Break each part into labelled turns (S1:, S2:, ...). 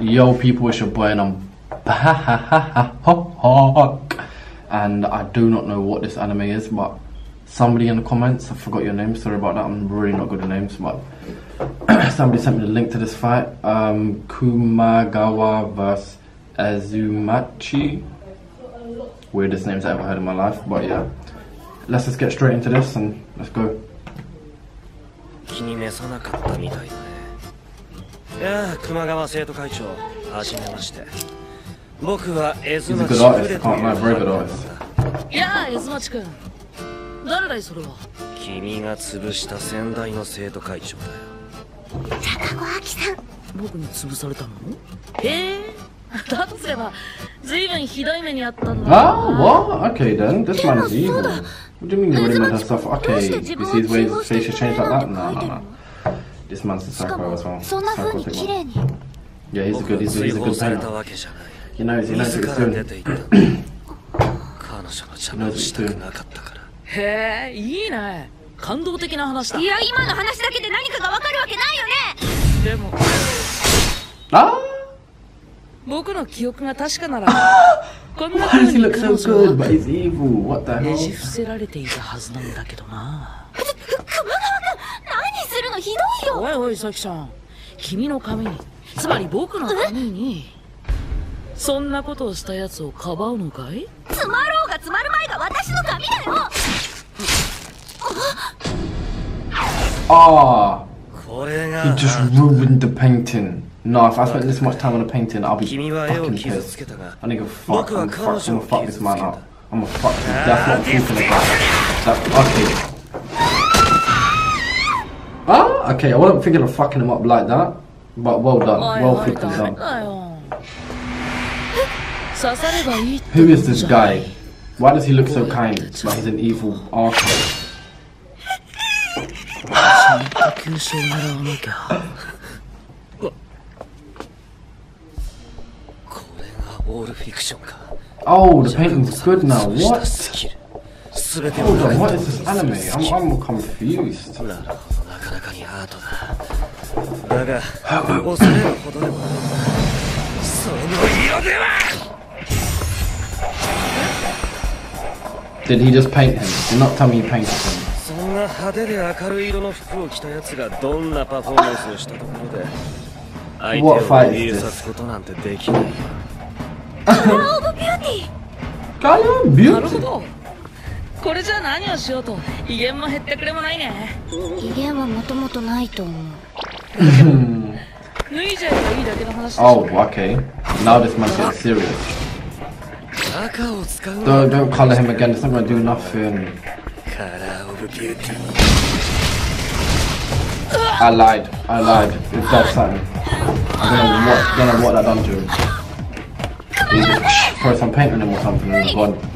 S1: Yo, people, it's your boy, and I'm back. And I do not know what this anime is, but somebody in the comments, I forgot your name, sorry about that, I'm really not good at names, but somebody sent me the link to this fight. Um, Kumagawa vs. Azumachi. Weirdest names I ever heard in my life, but yeah. Let's just get straight into this and let's go.
S2: いやあ熊川生徒会長はじめまして僕はエズ
S1: He's a
S2: マ
S1: good
S2: チ
S1: artist,
S2: グレ
S1: I
S2: という.
S3: いやあエズマチ君誰だいそれは
S2: 君が潰した先代の生徒会長だよ
S4: 高子明さん
S3: 僕に潰されたのへえだとすれば随分ひどい目にあったんだ
S1: Ah, what? Okay then, this man is evil. What do you mean you really made her suffer? Okay, you see his ways, his face has changed like that? No, no, no. This man's a
S4: しか
S1: psycho as well.
S4: もそんな風に綺.麗に
S1: Yeah, he's a
S2: 僕
S1: good,
S2: は
S1: he's he's a
S2: 放
S1: good
S2: された
S1: painter.
S2: わけじゃない
S1: He knows, he knows
S2: 自
S1: what
S2: ら
S1: he's
S2: 出
S1: doing.
S2: ていった彼女の邪魔をしたくなかったから
S3: へえいいね感動的な話だ
S4: いや今の話だけで何かがわかるわけないよね
S3: でも
S1: Ah!
S3: 僕の記憶が確かならこんなに彼女
S1: good,
S3: は?伏せられていたはずなんだけどな
S4: のひどいよ
S3: おいおいさきちゃん君の髪につまり僕の髪にそんなことをしたやつをかばうのかい
S4: 詰まろうが詰まる前が私の髪だよ
S1: Ah,
S2: これ
S1: he
S2: が
S1: just ruined the painting. No, if I spent this much time on a painting, I'll be fucking pissed. I nigga fuck,
S2: 僕は
S1: I'm
S2: 彼
S1: fuck,
S2: 女
S1: I'm
S2: を
S1: gonna fuck
S2: 傷
S1: this man
S2: た
S1: up. I'm gonna fuck. That's what I'm talking about. That, okay. okay, I wasn't thinking of fucking him up like that, but well done. Well
S3: freaking
S1: done. Who is this guy? Why does he look so kind, but he's an evil arsehole? oh, the painting's good now. What? Hold on, what is this anime? I'm, I'm confused.
S2: にアートだだが恐れるほどでもないその色では
S1: Did he just paint him? Do not tell me he painted him.
S2: そんな派手で明るい色の服を着た奴がどんなパフォーマンスをしたところで相手をさすことなんてできないよ
S1: Gallion
S3: なるほ
S1: beauty.
S3: どこれじゃ何をしようと威厳も減ってくれもないね
S4: 威厳はもともとないと思う
S3: 脱いじゃえばいいだけの話でし
S1: Oh,
S3: ょ
S1: okay. Now this man's getting serious. Don't don't color him again. It's not gonna do nothing. I lied. I lied. It's dead something. I don't know what. Don't know what that done to him. Throw some paint on him or something and he's gone.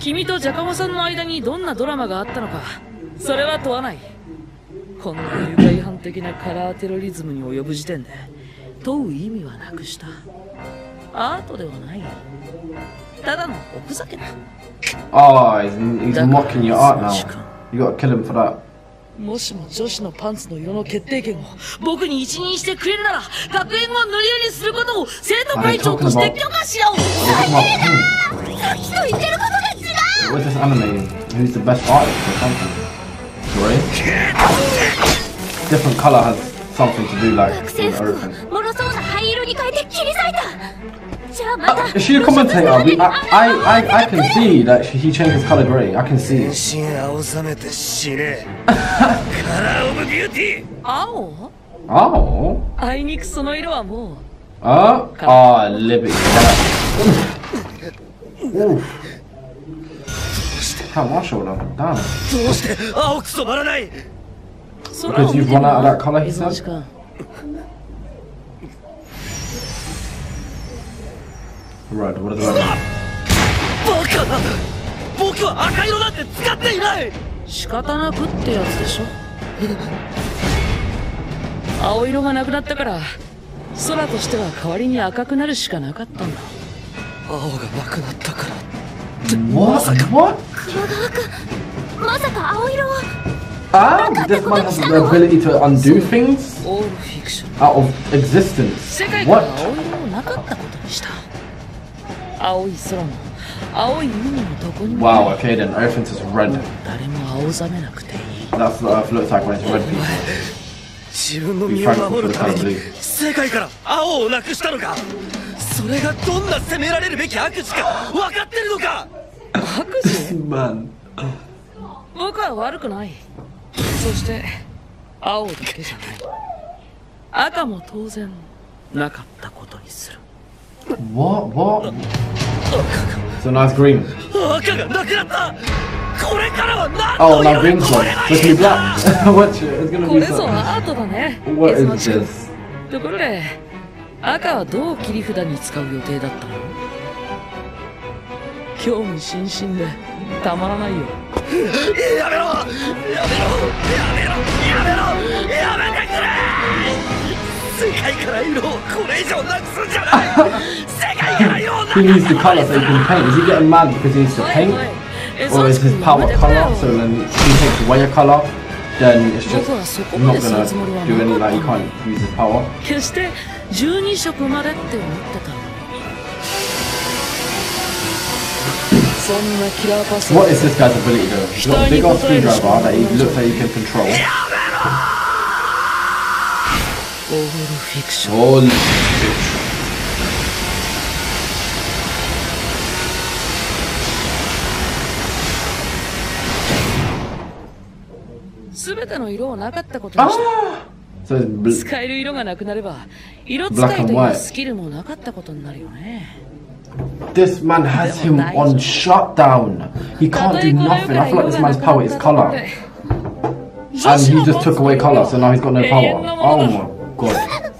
S2: 君
S3: とジャカモさんの間にどんなドラマがあったのかそれは問わない。こんな愉快犯的なカラーテロリズムに及ぶ時点で問う意味はなくした。アートではない。ただのおふざけだ。
S1: Oh, he's, mocking your art now. You gotta kill him for that.
S3: もしも女子のパンツの色の決定権を僕に一任してくれるなら学園を塗り絵にすることを生徒会長として許可しよう
S1: What is
S4: さ
S1: animating. He's the best artist or something. Gray. Different color has something to do like with.
S4: Uh,
S1: is she a commentator? I, I, I, I can see that she, he changed his color gray. I can see. oh.
S3: Oh.
S1: Uh, ah, oh, liberty. Oof.
S2: うして青く染まらない？
S3: 空を見て
S1: you've
S3: み
S1: run out of
S3: な
S1: that color, he said?
S3: アジ君
S1: Red, what is red?
S2: バカな僕は赤色なんて使っていない！
S3: 仕方なくってやつでしょ。青色がなくなったから空としては代わりに赤くなるしかなかったんだ。
S2: 青がなくなったから
S1: What? What?
S4: まさか青色を
S1: Ah, this man has the ability to undo things out of existence. What?
S3: 青い空も青い海もどこにも
S1: Wow, okay then, everything is red.
S3: 誰も青ざめなくていい
S1: That's what Earth looks like when it's red people.
S2: 自分の身を守るために世界から青をなくしたのかそれがどんな責められるべき悪事か分かってるのか
S3: 悪事
S1: Man.
S3: 僕は悪くないそして青だけじゃない赤も当然なかったことにする
S1: What? What? So now it's green.
S2: 赤がなくなったこれからは何
S1: Oh,
S2: の
S1: now green's
S2: こ
S1: gone.
S2: れが
S1: So it's
S2: い
S1: gonna
S2: い
S1: be
S2: んだ
S1: black. Watch it, it's gonna
S3: こ
S1: be
S3: れぞ
S1: something.
S3: アートだね
S1: What is
S3: チ
S1: this?
S3: ところで赤はどう切り札に使う予定だったの興味津々でたまらないよ
S2: やめろやめろやめろやめろやめてくれ世界から色をこれ以上なくすんじゃない世界から色をなく
S1: He needs the colour so he can paint. Is he getting mad because he needs to
S3: はい
S1: paint? Or is
S3: チ
S1: his
S3: 君
S1: power
S3: やめてくれよ
S1: colour? So then if he takes away a colour, then it's just not gonna do any like
S3: っ
S1: he
S3: た
S1: can't use his power.
S3: 決して12色までって思ってた
S1: What is this guy's ability though? He's got a big ass screwdriver that he looks like he can control. Holy shit.
S3: すべての色をなかったことにした
S1: So it's bl-
S3: 使える色がなくなれば色使
S1: Black
S3: い
S1: and white. This man has him on shutdown. He can't do nothing. I feel like this man's power is color. And he just took away color, so now he's got no power. Oh my god.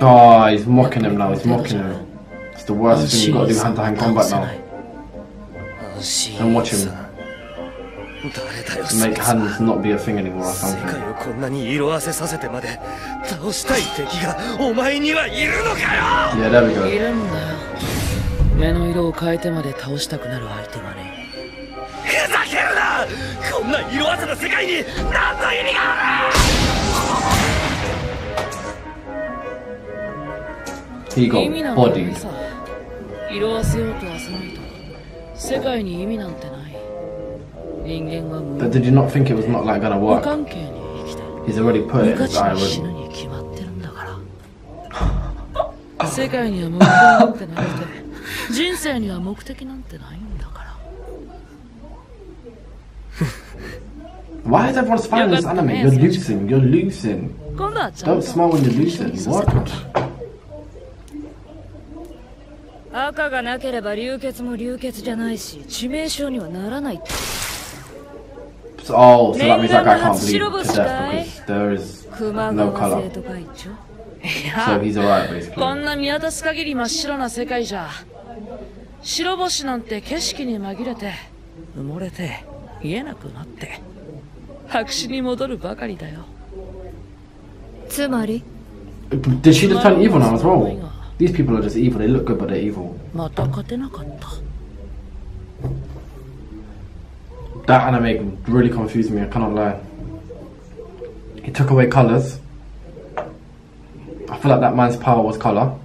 S1: oh, he's mocking him now. He's mocking him. It's the worst thing you've got to do hand to hand combat now. And watch him.
S2: 誰だよ
S1: to make hands not be a thing anymore or
S2: 世
S1: something.
S2: 界をこんなに色あせさせてまで倒したい敵がお前にはいるのかよ
S1: ！Yeah, there we
S3: い
S1: go.
S3: るんだよ。目の色を変えてまで倒したくなる相手がね。
S2: ふざけるな！こんな色あせた世界に何の意味がある
S1: He got bodied.
S3: さ色あせようとあせまいと。世界に意味なんてない
S1: But did you not think it was not like gonna
S3: 無
S1: work?
S3: 関係に生きて
S1: He's already put it in
S3: 無価
S1: his
S3: 値
S1: eye
S3: に死ぬ
S1: already.
S3: に決まってるんだから世界には目標なんてなくて人生には目的なんてないんだから
S1: Why is everyone smiling in this
S3: Yeah, but-
S1: anime?
S3: yes,
S1: You're
S3: yes.
S1: losing. You're losing.
S3: 今度はちゃん
S1: Don't
S3: と
S1: smile when you're losing. What?
S5: 赤がなければ流血も流血じゃないし致命傷にはならないって
S1: So- Oh, so that means that guy can't bleed to death because there is
S5: 熊
S1: no
S5: 川
S1: color. So he's alright
S3: こ
S1: basically.
S3: んな見渡す限り真っ白な世界じゃ白星なんて景色に紛れて埋もれて見えなくなって白紙に戻るばかりだよ
S5: つまり
S1: Did she just turn evil now as well? These people are just evil. They look good, but they're evil.
S3: また勝てなかった
S1: That anime really confused me. I cannot lie. He took away colors. I feel like that man's power was color.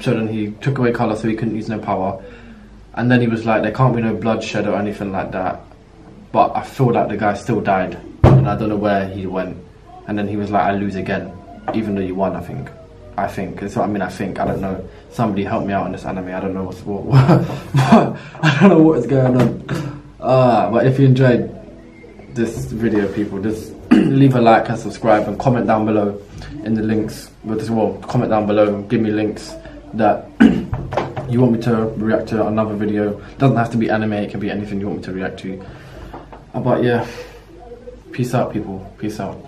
S1: So then he took away color, so he couldn't use no power. And then he was like, there can't be no bloodshed or anything like that. But I feel like the guy still died, and I don't know where he went. And then he was like, I lose again, even though you won. I think. I think. What I mean. I think. I don't know. Somebody help me out on this anime. I don't know what's what. what I don't know what is going on. Uh, but if you enjoyed this video, people, just leave a like and subscribe and comment down below in the links. As well, comment down below. Give me links that you want me to react to another video. Doesn't have to be anime. It can be anything you want me to react to. But yeah, peace out, people. Peace out.